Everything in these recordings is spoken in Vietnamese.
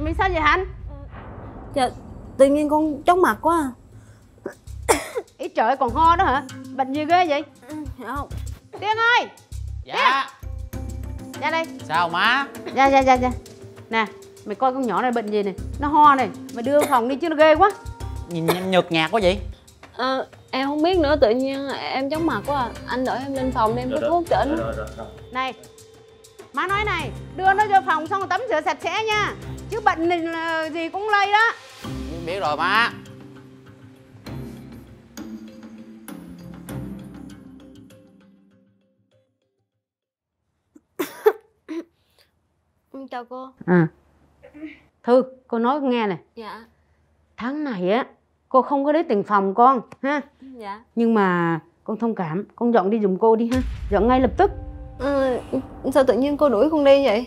Mày sao vậy Hạnh? Dạ Tự nhiên con chóng mặt quá à. Ý trời còn ho đó hả? Bệnh gì ghê vậy? Dạ không. Tiên ơi! Dạ. Ra đây. Sao má? Ra ra ra ra Nè Mày coi con nhỏ này bệnh gì này. Nó ho này Mày đưa phòng đi chứ nó ghê quá. Nhìn nhợt nhạt quá vậy. Ờ, Em không biết nữa tự nhiên em chóng mặt quá à. Anh đợi em lên phòng đi em có thuốc cho anh Này Má nói này Đưa nó vô phòng xong rồi tắm rửa sạch sẽ nha Chứ bệnh này là gì cũng lây đó. Biết rồi má Ừ, Chào cô. À Thư cô nói nghe này. Dạ. Tháng này á Cô không có lấy tiền phòng con ha? Dạ. Nhưng mà con thông cảm Con dọn đi giùm cô đi ha? Dọn ngay lập tức. Ờ, Sao tự nhiên cô đuổi con đi vậy?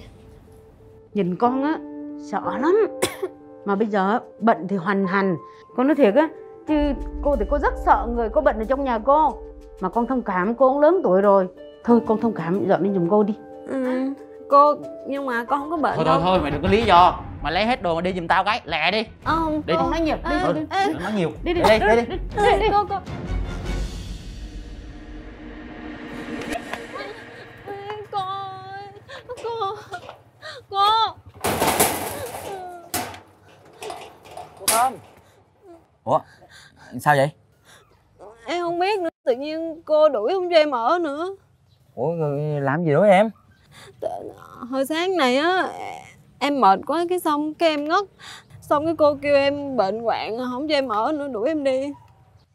Nhìn con á Sợ lắm. Mà bây giờ bệnh thì hoành hành. Con nói thiệt á Chứ cô thì cô rất sợ người có bệnh ở trong nhà cô. Mà con thông cảm cô cũng lớn tuổi rồi. Thôi con thông cảm dọn đi giùm cô đi. Ừ, Cô Nhưng mà con không có bệnh thôi đâu. thôi thôi mày đừng có lý do. Mày lấy hết đồ mà đi giùm tao cái lẹ đi. Ờ, không Đi, Con nói nhiều đi, Ê, đi, ừ, đi. đừng nói nhiều. Đi đi đi đi đi, đi. đi, đi. Cô cô Cô Cô Cô cô thơm ủa sao vậy? Em không biết nữa Tự nhiên cô đuổi không cho em ở nữa. Ủa làm gì đó em? Hồi sáng này á Em mệt quá cái xong cái em ngất. Xong cái cô kêu em bệnh hoạn Không cho em ở nữa đuổi em đi.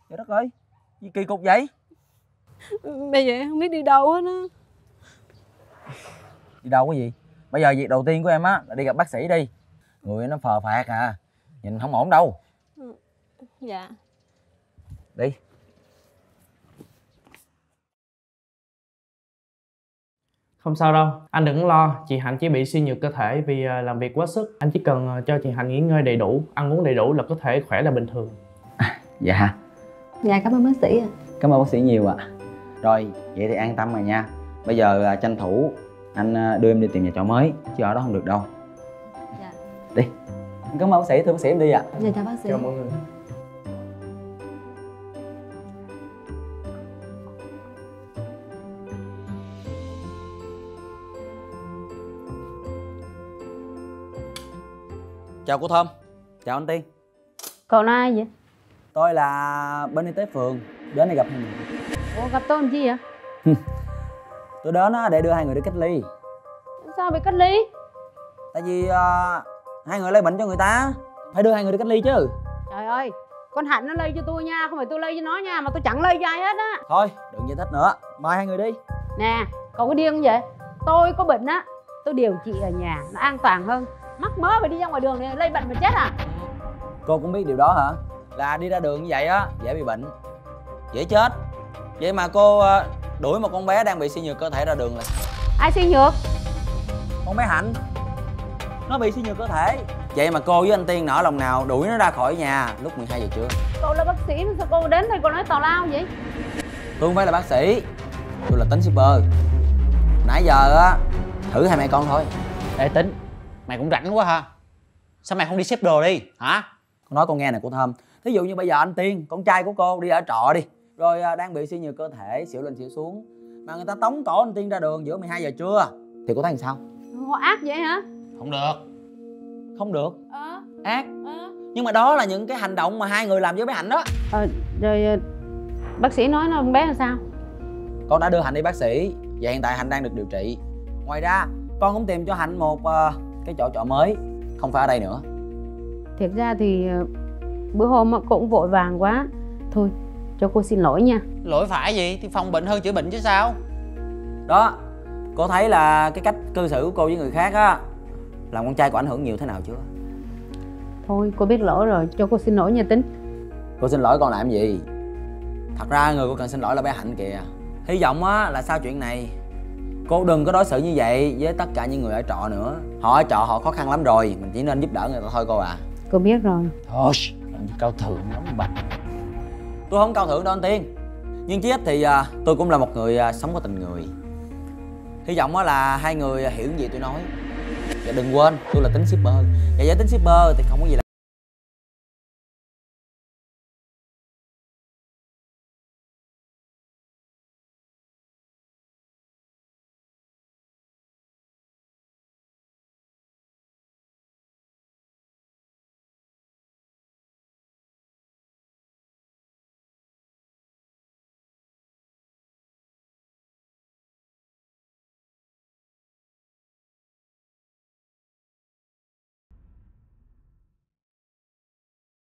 Trời đất ơi gì kỳ cục vậy? Bây giờ em không biết đi đâu hết á. Đi đâu có gì? Bây giờ việc đầu tiên của em á là đi gặp bác sĩ đi. Người nó phờ phạt à nhìn không ổn đâu. Dạ. Đi. Không sao đâu, anh đừng lo, chị Hạnh chỉ bị suy nhược cơ thể vì ờ, làm việc quá sức. Anh chỉ cần ờ, cho chị Hạnh nghỉ ngơi đầy đủ, ăn uống đầy đủ là có thể khỏe là bình thường. dạ Dạ cảm ơn bác sĩ ạ. Cảm ơn bác sĩ nhiều ạ. Rồi vậy thì an tâm rồi nha. Bây giờ à, tranh thủ anh à, đưa em đi tìm nhà trọ mới. Chứ ở đó không được đâu. Dạ. đi cảm ơn bác sĩ thưa bác sĩ em đi ạ. Dạ chào bác sĩ. Chào mọi người. chào cô thơm. Chào anh tiên. Cậu là ai vậy? Tôi là bên y tế phường đến đây gặp hai người. Ủa gặp tôi làm chi vậy? Tôi đến á để đưa hai người đi cách ly. Sao bị cách ly? Tại vì à, hai người lây bệnh cho người ta. Phải đưa hai người đi cách ly chứ. Trời ơi Con Hạnh nó lây cho tôi nha Không phải tôi lây cho nó nha Mà tôi chẳng lây cho ai hết á. Thôi đừng giải thích nữa. Mời hai người đi. Nè cậu có điên không vậy? Tôi có bệnh á Tôi điều trị ở nhà Nó an toàn hơn. Mắc mớ phải đi ra ngoài đường này lây bệnh mà chết à? Cô cũng biết điều đó hả? Là đi ra đường như vậy á dễ bị bệnh. Dễ chết. Vậy mà cô à, đuổi một con bé đang bị suy nhược cơ thể ra đường là Ai suy nhược? Con bé hạnh nó bị suy nhược cơ thể. Vậy mà cô với anh tiên nở lòng nào đuổi nó ra khỏi nhà lúc 12 giờ trưa? Cậu là bác sĩ Sao cô đến đây cô nói tào lao vậy? Tôi không phải là bác sĩ tôi là tính shipper. Nãy giờ á thử hai mẹ con thôi. Ê tính mày cũng rảnh quá ha. Sao mày không đi xếp đồ đi hả? Con nói con nghe nè cô thơm. Thí dụ như bây giờ anh tiên con trai của cô đi ở trọ đi rồi à, đang bị suy nhược cơ thể xỉu lên xỉu xuống mà người ta tống cổ anh tiên ra đường giữa 12 giờ trưa thì cô thấy làm sao? Họ ác vậy hả không được. Không được. Ờ. Ác. Ờ. Nhưng mà đó là những cái hành động mà hai người làm với bé hạnh đó. Ờ rồi ờ, Bác sĩ nói nó con bé là sao? Con đã đưa hạnh đi bác sĩ. Và hiện tại hạnh đang được điều trị. Ngoài ra con cũng tìm cho hạnh một ờ, cái chỗ trọ mới. Không phải ở đây nữa. Thiệt ra thì ờ, bữa hôm cũng vội vàng quá. Thôi cho cô xin lỗi nha. Lỗi phải gì? Thì phòng bệnh hơn chữa bệnh chứ sao? Đó cô thấy là cái cách cư xử của cô với người khác á làm con trai cô ảnh hưởng nhiều thế nào chưa? Thôi cô biết lỗi rồi cho cô xin lỗi nha Tính. Cô xin lỗi con làm gì? Thật ra người cô cần xin lỗi là bé hạnh kìa. Hy vọng á là sau chuyện này cô đừng có đối xử như vậy với tất cả những người ở trọ nữa. Họ ở trọ họ khó khăn lắm rồi mình chỉ nên giúp đỡ người ta thôi cô à. Cô biết rồi. Thôi làm gì cao thượng lắm bà tôi không cao thượng đâu anh tiên. Nhưng chí ít thì à, tôi cũng là một người à, sống có tình người. Hy vọng á là hai người hiểu gì tôi nói Dạ đừng quên, tôi là tính shipper. Dạ giới tính shipper thì không có gì là